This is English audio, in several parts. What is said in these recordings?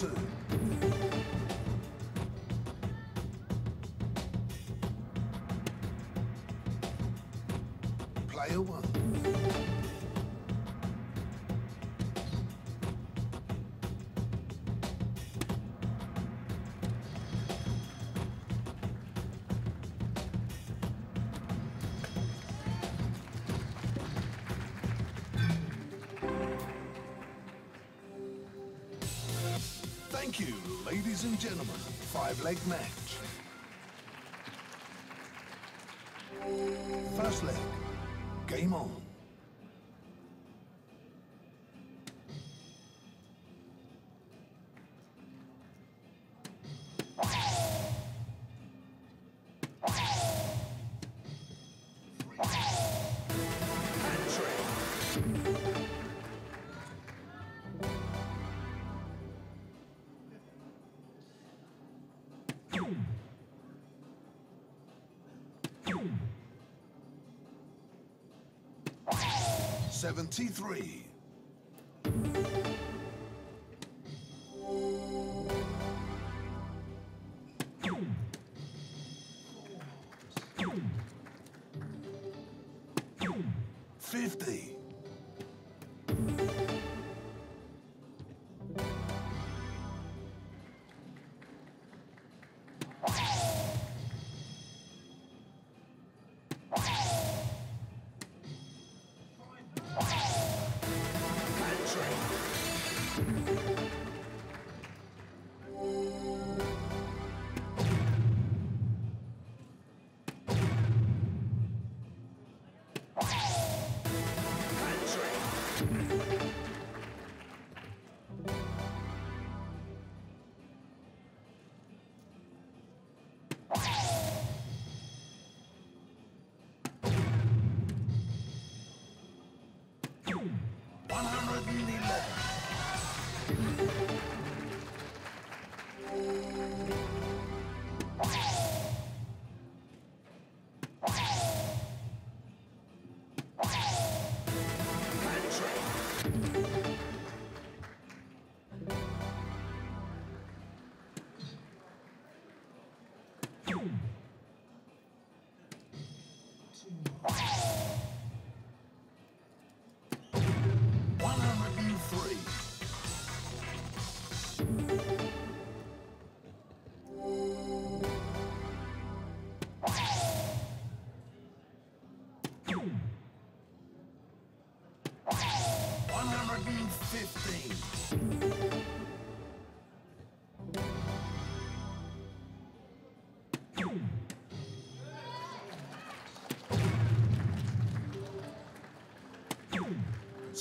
two. Player one. Thank you, ladies and gentlemen. Five-leg match. First leg. Game on. 73. Fifty.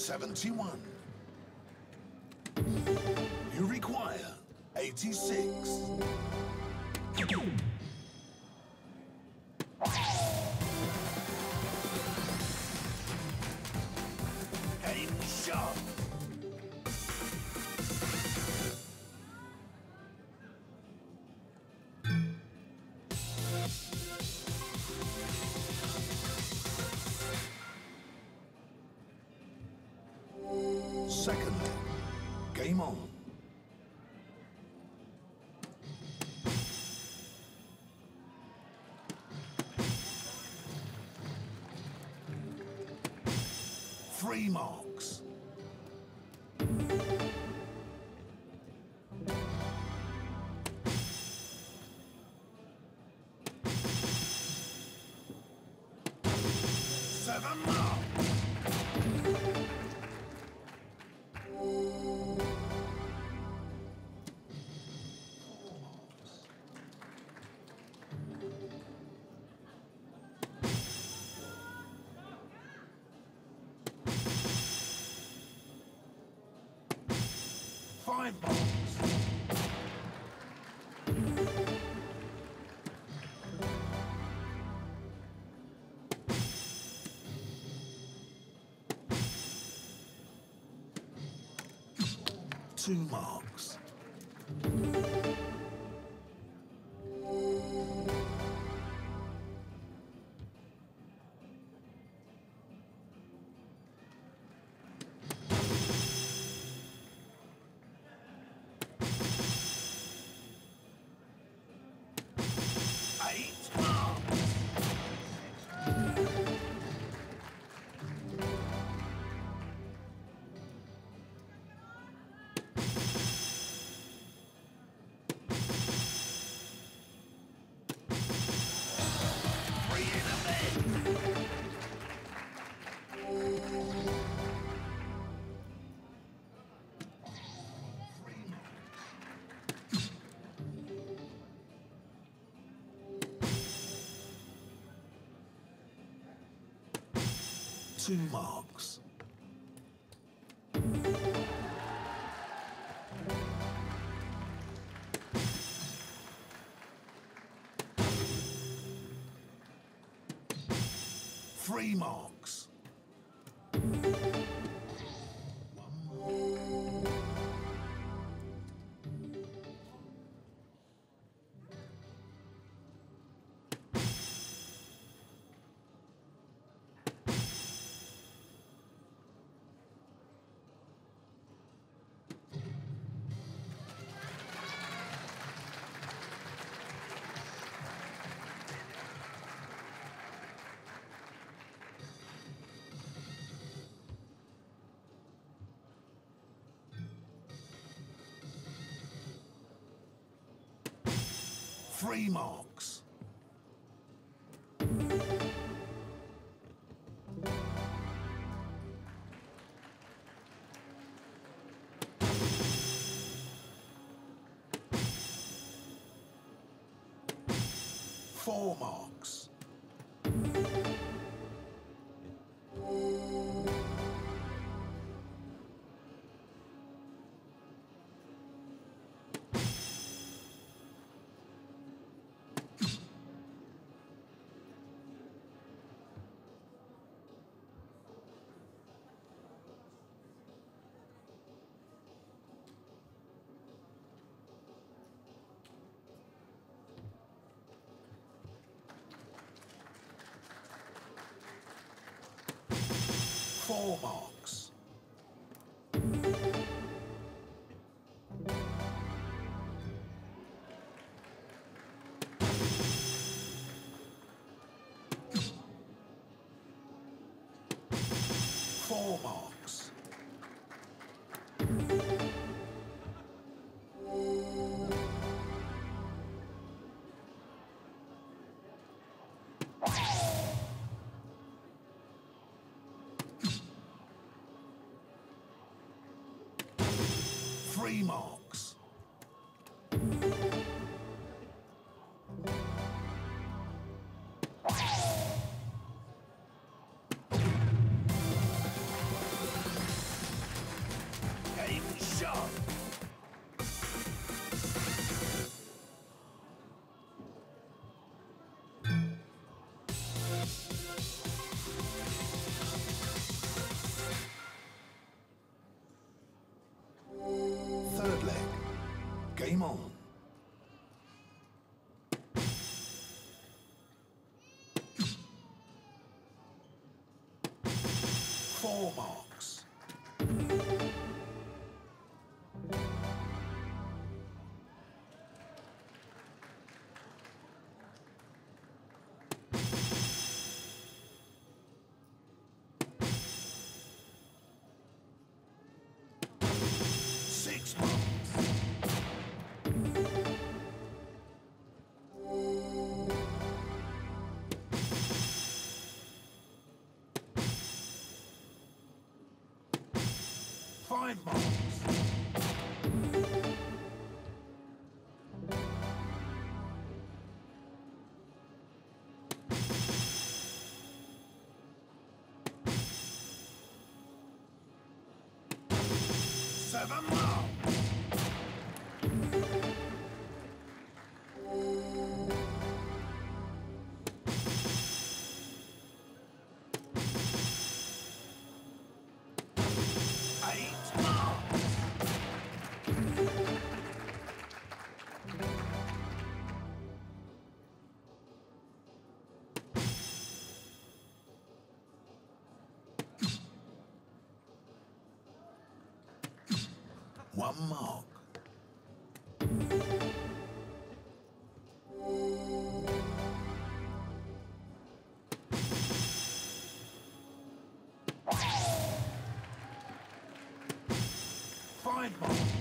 71. You require 86. Second. Game on. Three marks. Seven marks. Five marks. Two marks. Two marks. Three marks. Three marks. Four marks. Four marks. Four marks. Three Game on. Four marks. Five marks. Seven marks. Mark. Five marks.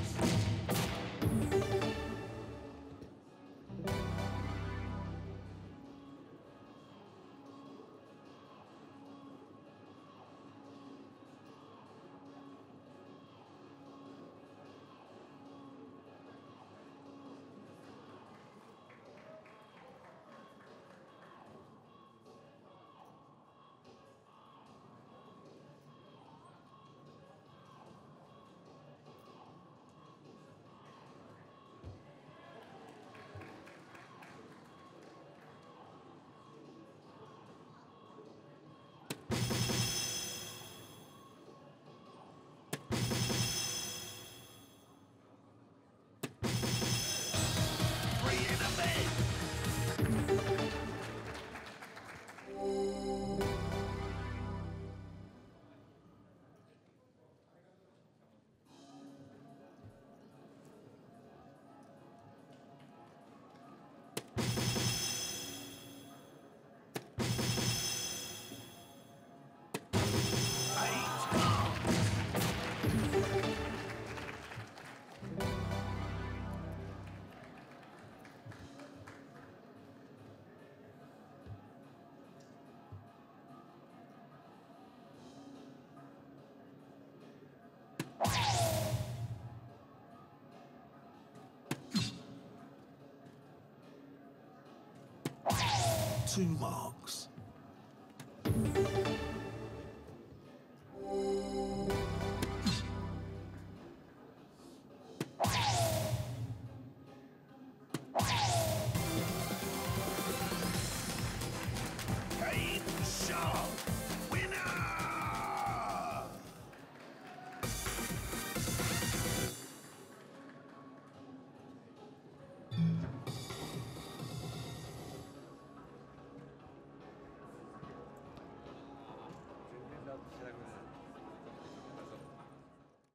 Two marks.